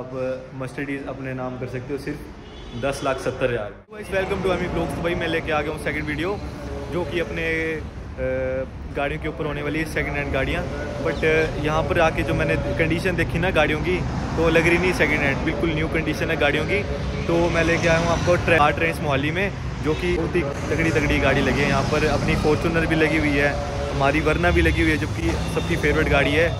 आप मस्टडीज अपने नाम कर सकते हो, सिर्फ़ दस लाख सत्तर हज़ार। वेलकम टू अमी ब्लॉग्स भाई, मैं लेके आ गया हूँ सेकंड वीडियो जो कि अपने गाड़ियों के ऊपर होने वाली है सेकंड हैंड गाड़ियाँ। बट यहाँ पर आके जो मैंने कंडीशन देखी ना गाड़ियों की तो लग रही नहीं सेकंड हैंड बिल्कुल न्यू कंडीशन है गाड़ियों की। तो मैं लेके आया हूँ आपको ट्रे ट्रेंस मोहाली में, जो कि बहुत ही तगड़ी तगड़ी गाड़ी लगी है। यहाँ पर अपनी फॉर्चूनर भी लगी हुई है, हमारी वरना भी लगी हुई है, जबकि सबकी फेवरेट गाड़ी है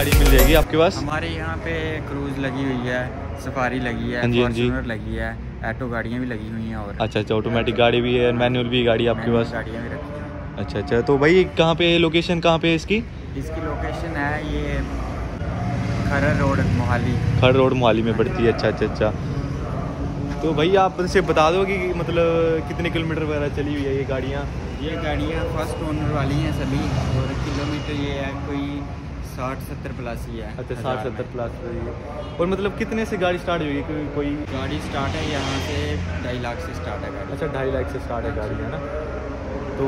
गाड़ी मिल जाएगी आपके पास? हमारे यहाँ पे क्रूज लगी हुई है सफारी लगी है हाँ जी, हाँ जी। लगी है ऑटो गाड़ियाँ भी लगी हुई हैं और अच्छा अच्छा ऑटोमेटिक गाड़ी भी है मैनुअल भी गाड़ी आपके पास? गाड़ियाँ भी रखी हैं। अच्छा अच्छा तो भाई कहाँ पे लोकेशन कहाँ पे इसकी? इसकी लोकेशन है ये खरर रोड मोहाली। खड़ रोड मोहाली में पड़ती है। अच्छा अच्छा अच्छा। तो भाई आप से बता दो कि मतलब कितने किलोमीटर वगैरह चली हुई है ये गाड़ियाँ? ये गाड़ियाँ फ़र्स्ट ओनर वाली हैं सभी और किलोमीटर ये है कोई साठ सत्तर प्लस ही है अच्छा साठ सत्तर प्लस और मतलब कितने से गाड़ी स्टार्ट हुई कोई कोई गाड़ी स्टार्ट है यहाँ से ढाई लाख से स्टार्ट है गाड़ी। अच्छा ढाई लाख से स्टार्ट है गाड़ी है ना? तो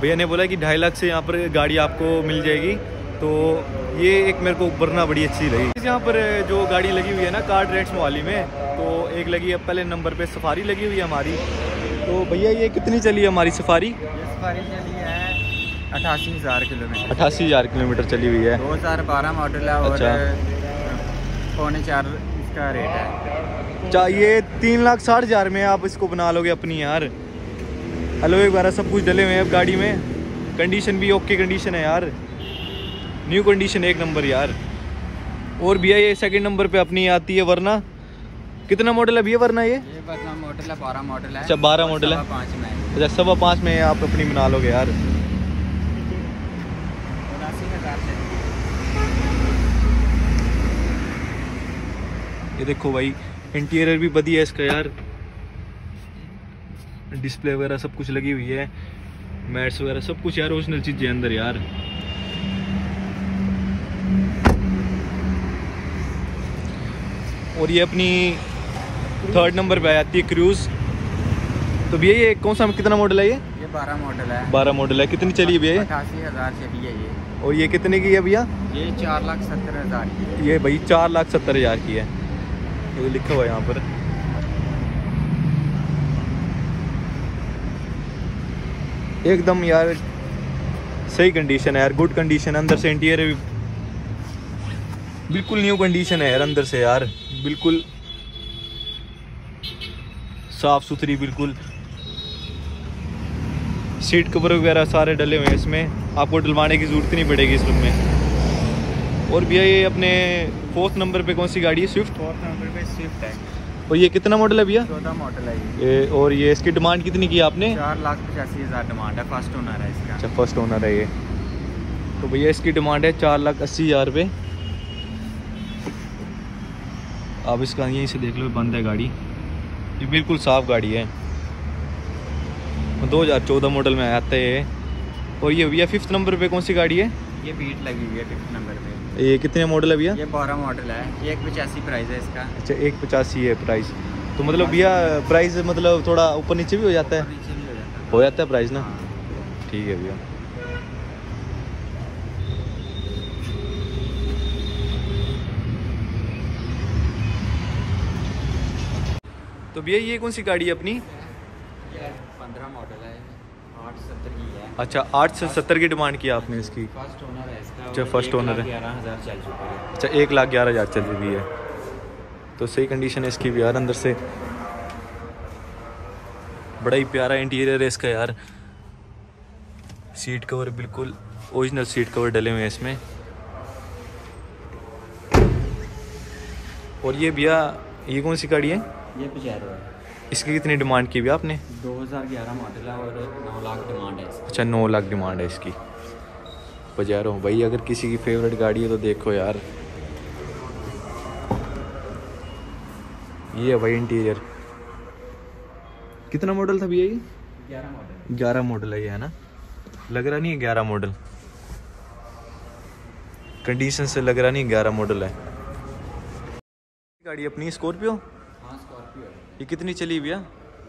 भैया ने बोला कि ढाई लाख से यहाँ पर गाड़ी आपको मिल जाएगी। तो ये एक मेरे को वरना बड़ी अच्छी लगी। यहाँ पर जो गाड़ी लगी हुई है ना कार रेट्स मोहाली में तो एक लगी है पहले नंबर पे सफारी लगी हुई है हमारी। तो भैया ये कितनी चली है हमारी सफारी ये सफारी चली है अठासी हज़ार किलोमीटर। अठासी हज़ार किलोमीटर चली हुई है। दो हज़ार बारह मॉडल है अच्छा। और। पौने चार इसका रेट है। चाहिए तीन लाख साठ हज़ार में आप इसको बना लोगे अपनी यार। हेलो एक बार सब कुछ डले हुए हैं अब गाड़ी में। कंडीशन भी ओके कंडीशन है यार। न्यू कंडीशन एक नंबर यार। और भैया ये सेकंड नंबर पे अपनी आती है वरना। कितना मॉडल है भैया वरना ये? ये मॉडल है बारह मॉडल है। अच्छा, बारह मॉडल है। पाँच में। अच्छा सवा पाँच में आप अपनी बना लोगे यार उनासी हज़ार से ये देखो भाई इंटीरियर भी बढ़िया है इसका यार। डिस्प्ले वगैरह सब कुछ लगी हुई है। मैट्स वगैरह सब कुछ यार ओरिजिनल चीज़ें अंदर यार। और ये अपनी थर्ड नंबर पे आती है क्रूज तो भैया ये कौन सा कितना मॉडल है ये? ये बारह मॉडल है। बारह मॉडल है। कितनी चली भैया अठासी हज़ार चली है ये। और ये कितने की है भैया? ये चार लाख सत्तर हज़ार की है। ये भाई चार लाख सत्तर हज़ार की है। ये लिखा हुआ है यहाँ पर एकदम यार, सही कंडीशन है यार गुड कंडीशन है, अंदर से इंटीरियर भी बिल्कुल न्यू कंडीशन है यार, अंदर से यार, बिल्कुल। साफ़ सुथरी, बिल्कुल। सीट कवर वगैरह सारे डले हुए हैं इसमें, आपको डलवाने की ज़रूरत नहीं पड़ेगी इस रूम में। और भैया ये अपने फोर्थ नंबर पे कौन सी गाड़ी है? स्विफ्ट फोर्थ नंबर पे स्विफ्ट है। और ये कितना मॉडल है भैया? चौदह मॉडल है ये। और ये इसकी डिमांड कितनी की आपने? चार लाख पचासी हज़ार डिमांड है फ़र्स्ट ओनर है इसका। अच्छा फ़र्स्ट ओनर है ये। तो भैया इसकी डिमांड है चार लाख अस्सी हज़ार रुपये आप इसका यहीं से देख लो बंद है गाड़ी। ये बिल्कुल साफ़ गाड़ी है। दो हज़ार चौदह मॉडल में आता है और ये भैया फिफ्थ नंबर पे कौन सी गाड़ी है? ये बीट लगी हुई है फिफ्थ नंबर पे। ये कितने मॉडल है भैया? ये बारह मॉडल है। एक पचासी प्राइस है इसका। अच्छा एक पचासी है प्राइस तो मतलब भैया प्राइस मतलब थोड़ा ऊपर नीचे भी हो जाता है? हो जाता है। प्राइस ना? हाँ। ठीक है भैया। तो भैया ये कौन सी गाड़ी है अपनी? पंद्रह मॉडल है। अच्छा आठ से सत्तर की डिमांड की आपने इसकी? फ़र्स्ट ओनर है इसका अच्छा, एक लाख है। ग्यारह हज़ार चल चुका है। अच्छा एक लाख ग्यारह हज़ार चल रही है। तो सही कंडीशन है इसकी भी यार अंदर से। बड़ा ही प्यारा इंटीरियर है इसका यार। सीट कवर बिल्कुल ओरिजिनल सीट कवर डले हुए हैं इसमें। और ये भैया ये कौन सी गाड़ी है? ये है। इसकी कितनी डिमांड की भैया आपने? 2011 मॉडल है और नौ लाख डिमांड है अच्छा नौ लाख डिमांड है इसकी। बजारो भाई अगर किसी की फेवरेट गाड़ी है तो देखो यार। ये है भाई इंटीरियर कितना मॉडल था भैया ये? ग्यारह मॉडल। ग्यारह मॉडल है ये है ना? लग रहा नहीं है ग्यारह मॉडल कंडीशन से लग रहा नहीं ग्यारह मॉडल है। गाड़ी अपनी स्कॉर्पियो हाँ स्कॉर्पियो ये कितनी चली भैया?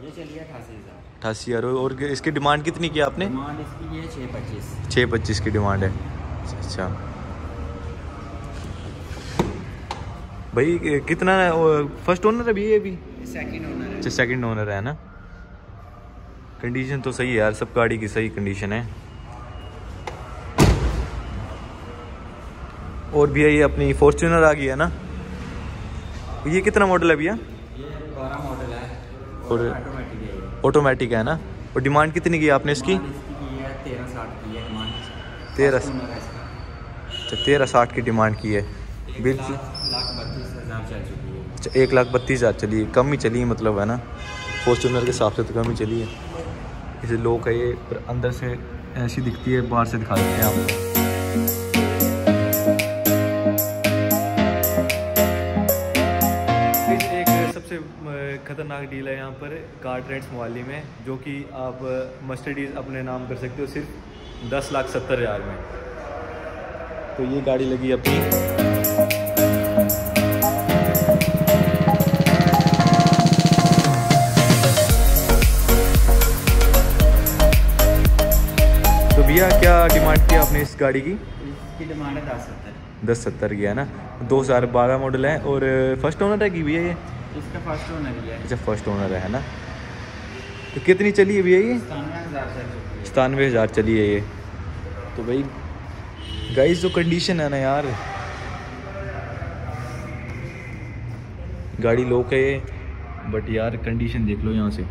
ये अठासी हज़ार। अठासी हज़ार। और इसकी डिमांड कितनी की आपने? डिमांड इसकी ये छः पच्चीस। छः पच्चीस की डिमांड है। अच्छा। भाई कितना फ़र्स्ट ओनर है अभी ये भी? सेकंड ओनर है। अच्छा सेकंड ओनर है ना? कंडीशन तो सही है यार सब गाड़ी की सही कंडीशन है। और भैया ये अपनी फॉर्च्यूनर आ गई है ना? ये कितना मॉडल है भैया? है और- ऑटोमेटिक है ना? और डिमांड कितनी की आपने इसकी? तेरह अच्छा तेरह साठ की डिमांड की है। बिल्कुल अच्छा एक लाख बत्तीस हज़ार चली है। कम ही चली है मतलब है ना? फॉर्चूनर के हिसाब से तो कम ही चली है। इसे लो का ये अंदर से ऐसी दिखती है बाहर से दिखा देते हैं आपको ख़तरनाक डील है यहाँ पर कार ट्रेंड्स मोहाली में जो कि आप मस्टडीज अपने नाम कर सकते हो सिर्फ़ दस लाख सत्तर हज़ार में। तो ये गाड़ी लगी अपनी। तो भैया क्या डिमांड किया आपने इस गाड़ी की? इसकी डिमांड है दस सत्तर। दस सत्तर की है ना? दो हज़ार बारह मॉडल है और फ़र्स्ट ओनर है की भैया ये? इसका फ़र्स्ट ओनर ही है। अच्छा फ़र्स्ट ओनर है ना? तो कितनी चली है भैया ये? सतानवे हज़ार चल चुकी है। सतानवे हज़ार चली है ये। तो भाई गाइस जो कंडीशन है ना यार। गाड़ी लोक है बट यार कंडीशन देख लो यहाँ से।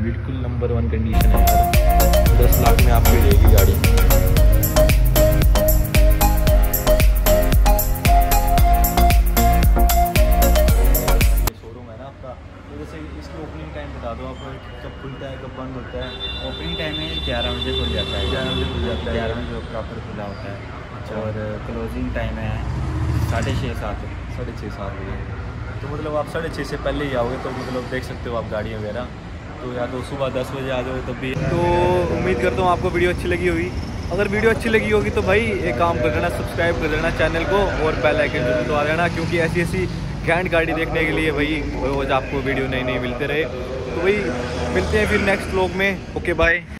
बिल्कुल नंबर वन कंडीशन है यार। दस लाख में आपको रहेगी गाड़ी। है ग्यारह बजे प्रॉपर खुला होता है। अच्छा। और क्लोजिंग टाइम है साढ़े छः सात। साढ़े छः सात बजे। तो मतलब आप साढ़े छः से पहले ही आओगे तो मतलब देख सकते हो आप गाड़ी वगैरह। तो या तो सुबह दस बजे आ जाओ तब भी तो उम्मीद करता हूँ आपको वीडियो अच्छी लगी होगी। अगर वीडियो अच्छी लगी होगी तो भाई एक काम कर देना सब्सक्राइब कर देना चैनल को, और बेल आइकन ज़रूर दबा देना क्योंकि ऐसी ऐसी ग्रैंड गाड़ी देखने के लिए भाई रोज़ आपको वीडियो नई नई मिलते रहे। तो भाई, मिलते हैं फिर नेक्स्ट व्लॉग में। Okay bye